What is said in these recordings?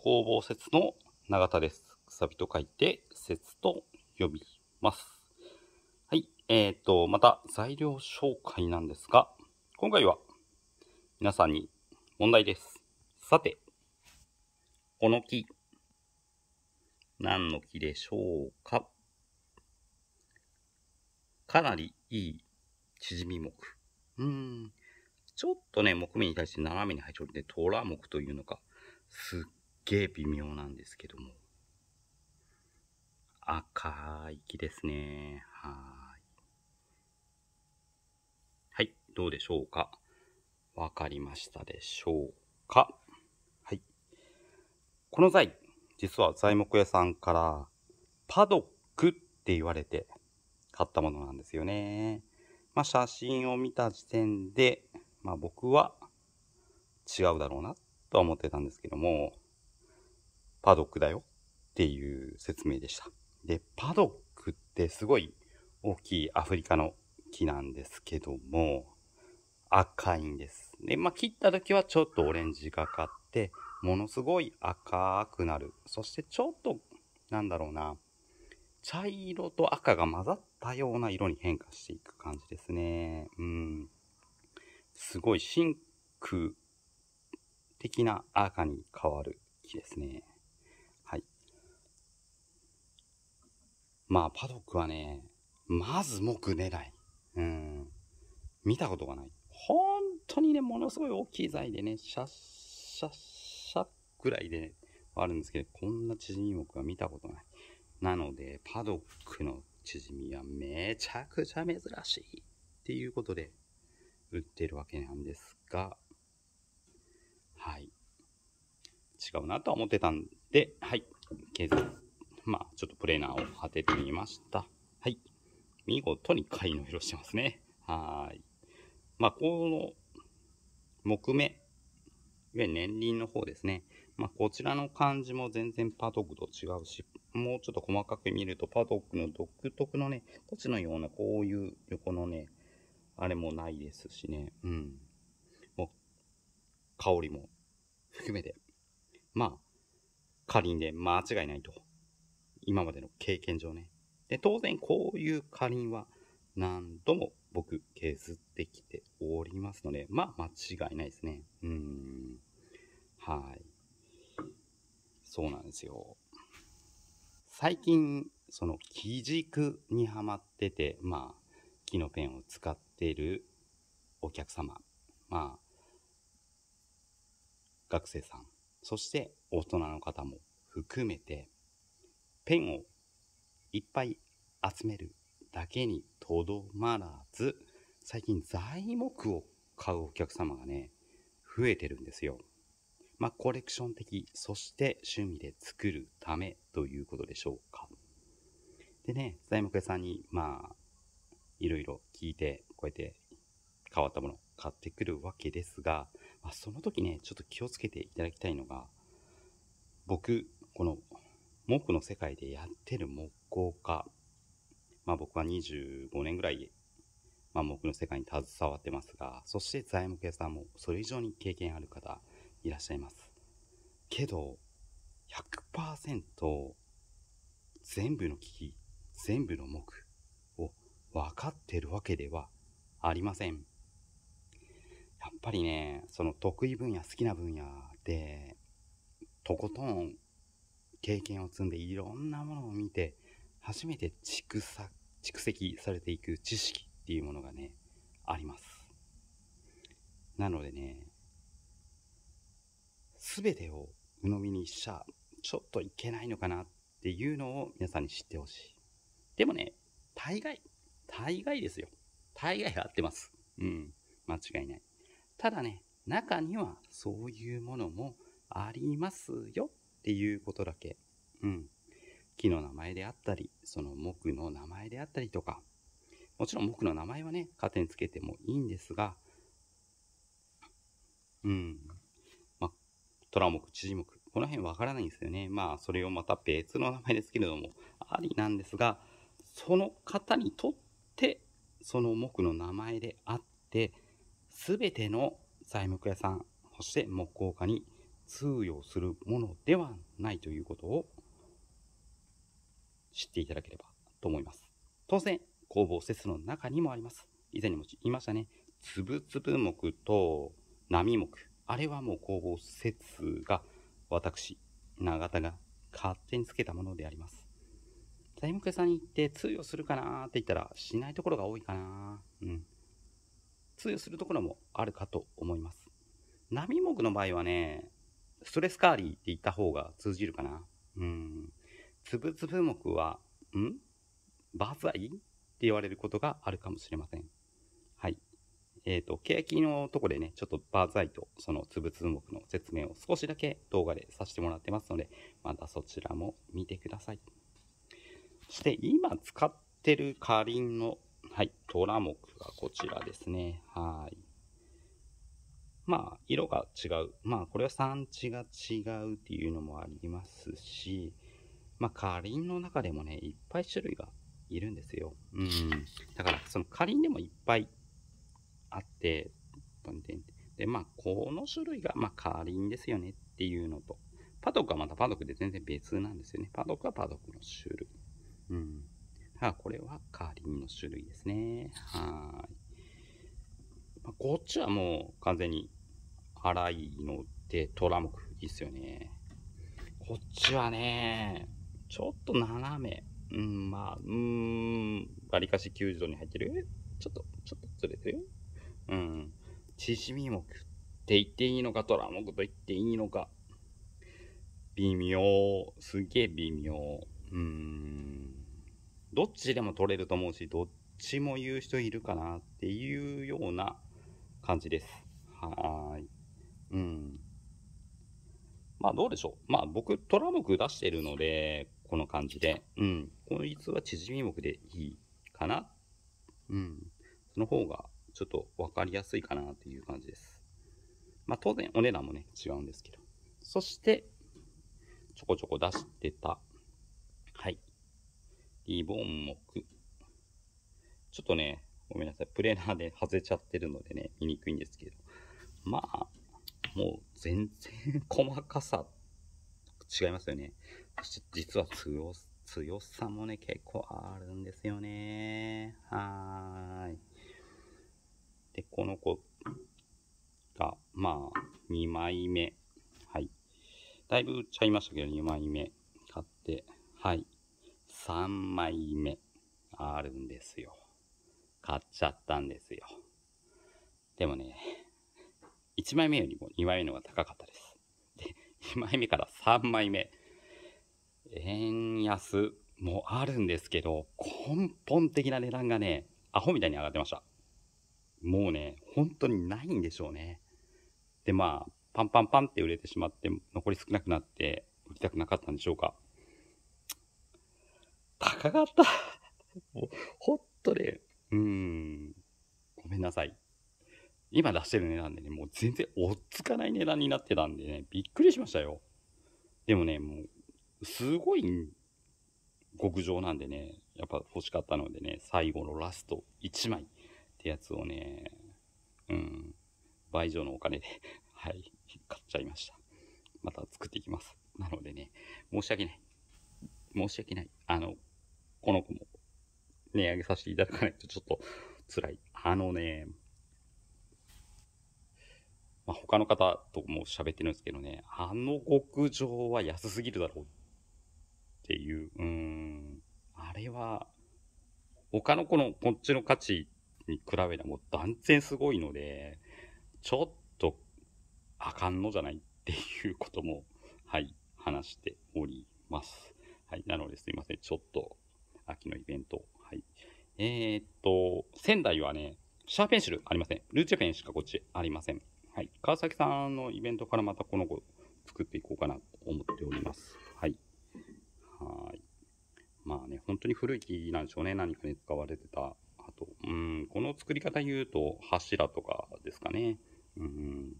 工房説の永田です。くさびと書いて、説と呼びます。はい。えっ、と、また材料紹介なんですが、今回は皆さんに問題です。さて、この木、何の木でしょうか？かなりいい縮み木。うん。ちょっとね、木目に対して斜めに配置を入れて、虎木というのが、すっげえ微妙なんですけども。赤い木ですね。はい。はい、どうでしょうか？わかりましたでしょうか？はい。この材、実は材木屋さんから、パドックって言われて買ったものなんですよね。まあ、写真を見た時点で、まあ僕は違うだろうなとは思ってたんですけども、パドックだよっていう説明でした。で、パドックってすごい大きいアフリカの木なんですけども、赤いんです。で、まあ切った時はちょっとオレンジがかって、ものすごい赤くなる。そしてちょっと、なんだろうな、茶色と赤が混ざったような色に変化していく感じですね。うん。すごい真空的な赤に変わる木ですね。はい。まあ、パドックはね、まず木出ない。うん。見たことがない。本当にね、ものすごい大きい材でね、シャッシャッシャッぐらいで、ね、あるんですけど、こんな縮み木は見たことない。なので、パドックの縮みはめちゃくちゃ珍しいっていうことで売ってるわけなんですが、はい。違うなとは思ってたんで、はい。削まあ、ちょっとプレーナーを当ててみました。はい。見事に貝の色してますね。はい。まあ、この木目、いわゆる年輪の方ですね。まあ、こちらの感じも全然パドックと違うし、もうちょっと細かく見るとパドックの独特のね、土地のようなこういう横のね、あれもないですしね。うん。もう、香りも含めて。まあ、かりんで間違いないと。今までの経験上ね。で、当然こういうかりんは何度も僕削ってきておりますので、まあ間違いないですね。うん。はい。そうなんですよ。最近、その木軸にはまってて、まあ、木のペンを使ってるお客様、まあ、学生さん、そして大人の方も含めて、ペンをいっぱい集めるだけにとどまらず、最近材木を買うお客様がね、増えてるんですよ。まあ、コレクション的、そして趣味で作るためということでしょうか。でね、材木屋さんに、まあ、いろいろ聞いて、こうやって変わったものを買ってくるわけですが、まあ、その時ね、ちょっと気をつけていただきたいのが、僕、この木の世界でやってる木工家、まあ僕は25年ぐらい、まあ木の世界に携わってますが、そして材木屋さんもそれ以上に経験ある方いらっしゃいます。けど、100%全部の機、全部の木を分かってるわけではありません。やっぱりね、その得意分野、好きな分野で、とことん経験を積んでいろんなものを見て、初めて蓄積蓄積されていく知識っていうものがね、あります。なのでね、すべてを鵜呑みにしちゃ、ちょっといけないのかなっていうのを皆さんに知ってほしい。でもね、大概、大概ですよ。大概合ってます。うん、間違いない。ただね、中にはそういうものもありますよっていうことだけ。うん。木の名前であったり、その木の名前であったりとか、もちろん木の名前はね、勝手につけてもいいんですが、うん。まあ、虎木、縮木、この辺わからないんですよね。まあ、それをまた別の名前でつけるのもありなんですが、その方にとって、その木の名前であって、すべての材木屋さん、そして木工家に通用するものではないということを知っていただければと思います。当然、工房説の中にもあります。以前にも言いましたね。つぶつぶ木と波木。あれはもう工房説が私、永田が勝手につけたものであります。材木屋さんに行って通用するかなって言ったらしないところが多いかな。うん。通用するところもあるかと思います。波木の場合はね、ストレスカーリーって言った方が通じるかな。うん。つぶつぶ木は、ん？バーザイって言われることがあるかもしれません。はい。えっ、ー、と、欅のとこでね、ちょっとバーザイとそのつぶつぶ木の説明を少しだけ動画でさせてもらってますので、またそちらも見てください。そして今使ってるかりんの、はい、トラ木がこちらですね。はい。まあ、色が違う。まあ、これは産地が違うっていうのもありますし、まあ、かりんの中でもね、いっぱい種類がいるんですよ。うん。だから、そのかりんでもいっぱいあって、で、まあ、この種類が、まあ、かりんですよねっていうのと、パドックはまたパドックで全然別なんですよね。パドックはパドックの種類。うん。はこれはカーリンの種類ですね。はい。こっちはもう完全に粗いのでトラモクいいっすよね。こっちはね、ちょっと斜め。うん、まあ、うん、わりかし90度に入ってるちょっと、ちょっとずれてるうん。縮み目って言っていいのか、トラモクと言っていいのか。微妙。すげえ微妙。うん。どっちでも取れると思うし、どっちも言う人いるかなっていうような感じです。はーい。うん。まあどうでしょう。まあ僕、トラ木出してるので、この感じで。うん。こいつは縮み目でいいかな。うん。その方がちょっと分かりやすいかなっていう感じです。まあ当然お値段もね、違うんですけど。そして、ちょこちょこ出してた、はい。リボン木。ちょっとね、ごめんなさい。プレーナーで外れちゃってるのでね、見にくいんですけど。まあ、もう全然細かさ違いますよね。そして実は強強さもね、結構あるんですよね。はーい。で、この子が、まあ、2枚目。はい。だいぶ売っちゃいましたけど、2枚目買って、はい。3枚目あるんですよ。買っちゃったんですよ。でもね、1枚目よりも2枚目の方が高かったです。で、2枚目から3枚目。円安もあるんですけど、根本的な値段がね、アホみたいに上がってました。もうね、本当にないんでしょうね。で、まあ、パンパンパンって売れてしまって、残り少なくなって、売りたくなかったんでしょうか。高かった。もう、ほっとね、うーん、ごめんなさい。今出してる値段でね、もう全然追っつかない値段になってたんでね、びっくりしましたよ。でもね、もう、すごい極上なんでね、やっぱ欲しかったのでね、最後のラスト1枚ってやつをね、うん、倍以上のお金で はい、買っちゃいました。また作っていきます。なのでね、申し訳ない。申し訳ない。あの、この子も値上げさせていただかないとちょっと辛い。あのね、まあ、他の方とも喋ってるんですけどね、あの極上は安すぎるだろうっていう、うん、あれは、他の子のこっちの価値に比べたらもう断然すごいので、ちょっとあかんのじゃないっていうことも、はい、話しております。はい、なのですいません、ちょっと秋のイベント、はい。えー、っと、仙台はね、シャーペンシルありません。ルーチェペンしかこっちありません。はい。川崎さんのイベントからまたこの子作っていこうかなと思っております。はい。はい。まあね、本当に古い木なんでしょうね。何かに使われてた。あと、うん、この作り方言うと柱とかですかね。うん、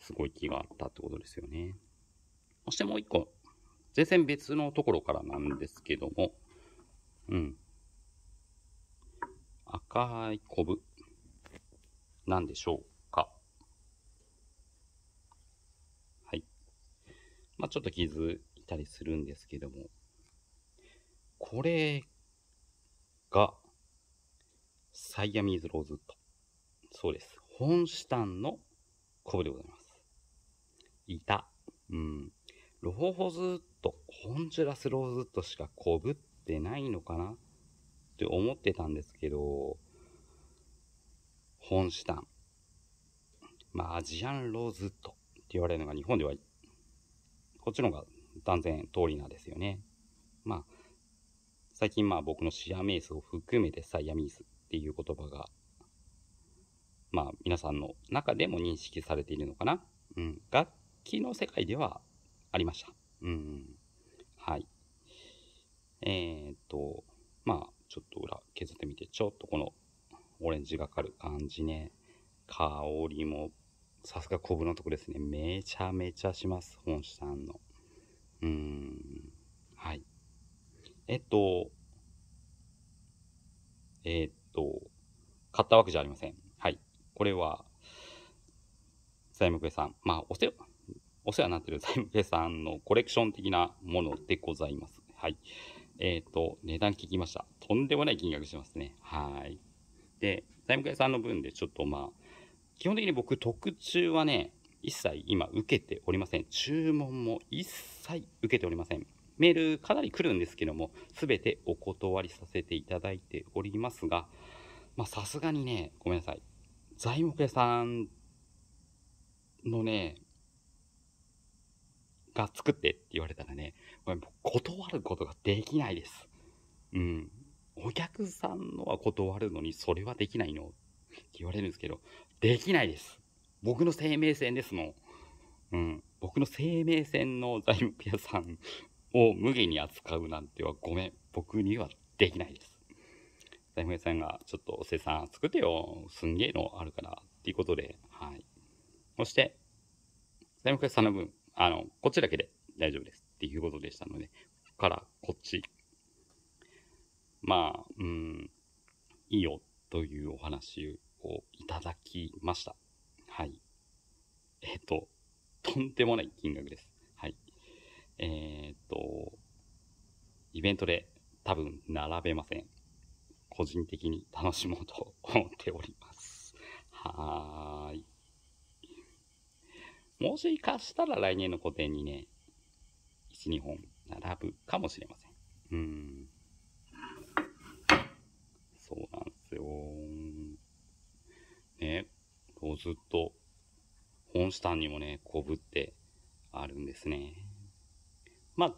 すごい木があったってことですよね。そしてもう一個、全然別のところからなんですけども、うん。赤いコブ。なんでしょうか。はい。まあ、ちょっと気づいたりするんですけども、これが、サイアミーズローズウッド。そうです。本シタンのコブでございます。いた。うん。ローズウッド、ホンジュラスローズウッドしかこぶってないのかな？って思ってたんですけど、本シタン。まあ、アジアンローズウッドって言われるのが日本では、こっちの方が断然通りなんですよね。まあ、最近まあ僕のシアメイスを含めてサイアミースっていう言葉が、まあ皆さんの中でも認識されているのかな。うん。楽器の世界ではありました。うん。はい。えー、っと、まあちょっと裏削ってみて、ちょっとこのオレンジがかる感じね。香りも、さすが昆布のとこですね。めちゃめちゃします。本主さんの。うーん。はい。えっと、えっと、買ったわけじゃありません。はい。これは、材木屋さん。まあ、お世話、お世話になってる材木屋さんのコレクション的なものでございます。はい。えっ、と、値段聞きました。とんでもない金額しますね。はい。で、材木屋さんの分でちょっとまあ、基本的に僕特注はね、一切今受けておりません。注文も一切受けておりません。メールかなり来るんですけども、すべてお断りさせていただいておりますが、まさすがにね、ごめんなさい。材木屋さんのね、が作ってって言われたらね、これ断ることができないです。うん。お客さんのは断るのにそれはできないのって言われるんですけど、できないです。僕の生命線ですもん。うん。僕の生命線の材木屋さんを無限に扱うなんてはごめん。僕にはできないです。財務屋さんがちょっと生産作ってよ。すんげえのあるから。っていうことで、はい。そして、財務屋さんの分、あの、こっちだけで大丈夫です。っていうことでしたので、ここからこっち。まあ、うん、いいよというお話をいただきました。はい。えっと、とんでもない金額です。はいえー、っと、イベントで多分並べません。個人的に楽しもうと思っております。はーい。もしかしたら来年の個展にね、1、2本並ぶかもしれません。うん。そうなんですよ。ね、こうずっと本下にもね、こぶってあるんですね。まあ、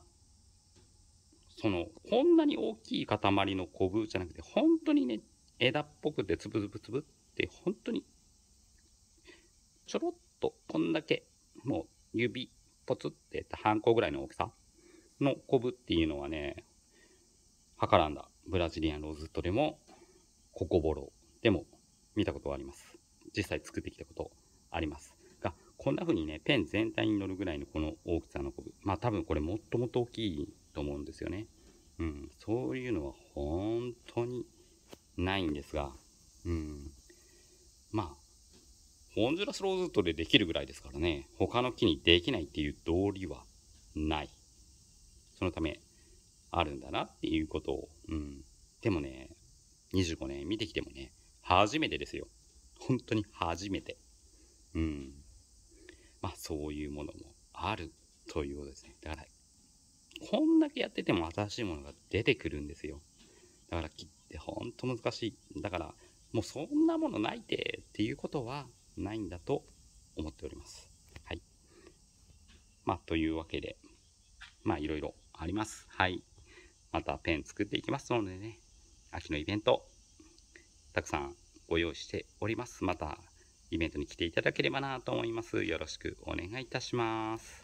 その、こんなに大きい塊のコブじゃなくて、本当にね、枝っぽくてつぶつぶつぶって、本当に、ちょろっと、こんだけ、もう指、ポツって半個ぐらいの大きさのコブっていうのはね、はからんだブラジリアンローズットでも、ココボロでも見たことはあります。実際作ってきたことありますが。こんな風にね、ペン全体に乗るぐらいのこの大きさのコブ。まあ多分これもっともっと大きいと思うんですよね。うん。そういうのは本当にないんですが、うん。まあ、ホンジュラスローズウッドでできるぐらいですからね、他の木にできないっていう道理はない。そのため、あるんだなっていうことを、うん。でもね、25年見てきてもね、初めてですよ。本当に初めて。うん。まあそういうものもあるということですね。だから、こんだけやってても新しいものが出てくるんですよ。だから切ってほんと難しい。だから、もうそんなものないてっていうことはないんだと思っております。はい。まあというわけで、まあいろいろあります。はい。またペン作っていきますのでね、秋のイベント、たくさんご用意しております。またイベントに来ていただければなと思います。よろしくお願いいたします。